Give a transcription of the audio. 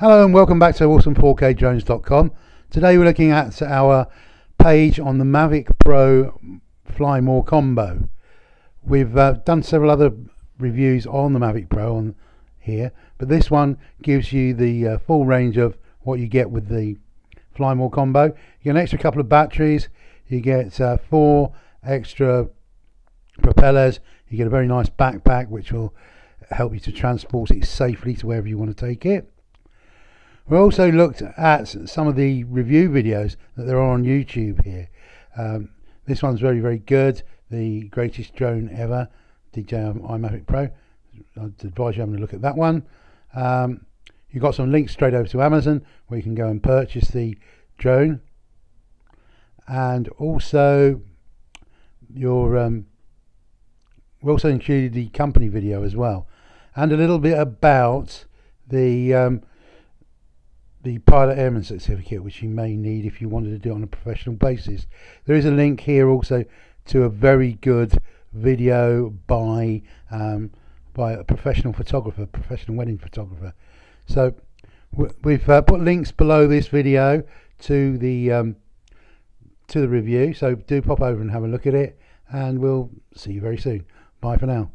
Hello and welcome back to awesome4kdrones.com. Today we're looking at our page on the Mavic Pro Fly More combo. We've uh, done several other reviews on the Mavic Pro on here, but this one gives you the uh, full range of what you get with the Fly More combo. You get an extra couple of batteries, you get uh, four extra propellers, you get a very nice backpack which will help you to transport it safely to wherever you want to take it. We also looked at some of the review videos that there are on YouTube here. Um, this one's very, very good. The greatest drone ever, DJI iMavic Pro. I'd advise you having a look at that one. Um, you've got some links straight over to Amazon where you can go and purchase the drone. And also, your um, we also included the company video as well, and a little bit about the um, the pilot airman certificate which you may need if you wanted to do it on a professional basis. There is a link here also to a very good video by um, by a professional photographer professional wedding photographer. So we've uh, put links below this video to the um, to the review. So do pop over and have a look at it and we'll see you very soon. Bye for now